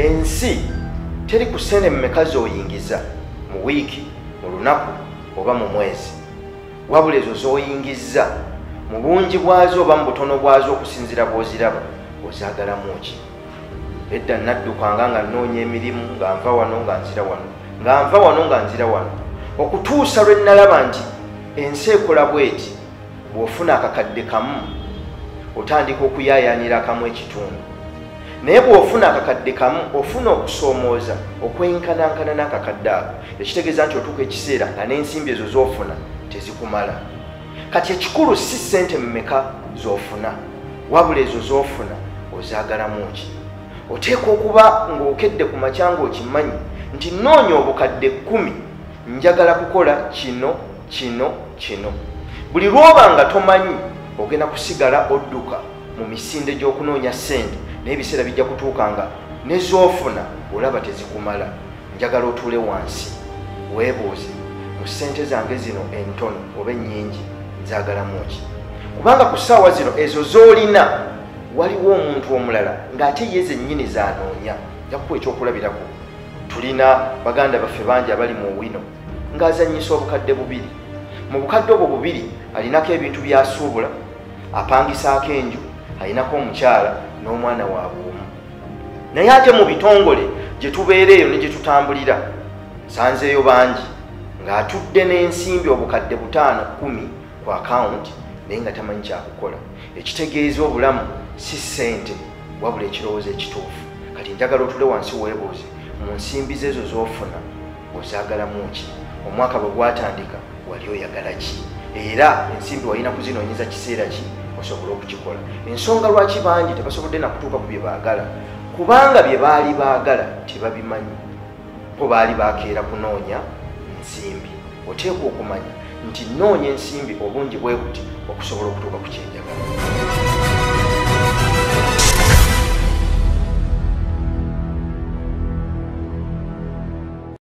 ensi teri ku sente mmeka z'oyingiza mu wiiki mu lunaku oba mu mwezi. Wabula ezo z'oyingiza mu bungi bwazo oba mu butono bwazo okusinzira bw'oziraba ozaagalamu ki? Edda naddukanga nga nnoonya emirimu nga nva wano nga nzira wano nga nva wano nga nzira wano. Okutuusa lwe nalaba nti ensi ekola bweti bw'ofuna akakadde kamu otandika okuyaayaanira akamu ekitundu naye bw'ofuna akakadde kamu ofuna okusoomooza okwenkanankana n'akakadde ako ekitegeeza nti otuuka ekiseera nga n'ensimbi ezo z'ofuna tezikumala. Kati ekikulu si ssente mmeka z'ofuna? Wabula ezo z'ofuna ozaagalamu ki? Oteekwa okuba ng'okedde ku makya ng'okimanyi nti noonya obukadde kkumi njagala kukola kino kino kino. Buli lw'oba nga tomanyi ogenda kusigala odduka mu misinde gy'okunoonya ssente naye ebiseera bijja kutuuka nga nez'ofuna olaba tezikumala. Njagala otuule wansi weebuuze mu ssente zange zino entono oba ennyingi nzaagalamu ki. Kubanga ku ssaawa zino ezo z'olina waliwo omuntu omulala ng'ate ye zennyini zanoonya jakuba ekyokulabirako. Tulina baganda baffe bangi abali mu wino ng'azannyisa obukadde bubiri. Mu bukadde obwo bubiri alinako ebintu byasuubula apangisaako enju alinako omukyala n'omwana wa buumu. Naye ate mu bitongole gye tubeera eyo ne gye tutambulira nsanzeeyo bangi ng'atudde n'ensimbi obukadde butaano kumi ku akawunti naye nga tamanyi kyakukola. Ekitegeeza obulamu si ssente wabula ekirowoozo ekituufu. Kati njagala otule wansi weebuuze mu nsimbi zeezo z'ofuna ozaagalamu ki? Omwaka bwe gwatandika wali oyagala ki era ensimbi walina kuzinoonyeza kiseera ki osobole okukikola. Ensonga lwaki bangi tebasobodde nakutuuka ku bye baagala? Kubanga bye baali baagala tebabimanyi. Bo baali bakeera kunoonya nsimbi oteekwa okumanya nti noonya ensimbi obungi bwe buti okusobola okutuuka ku kyenjagala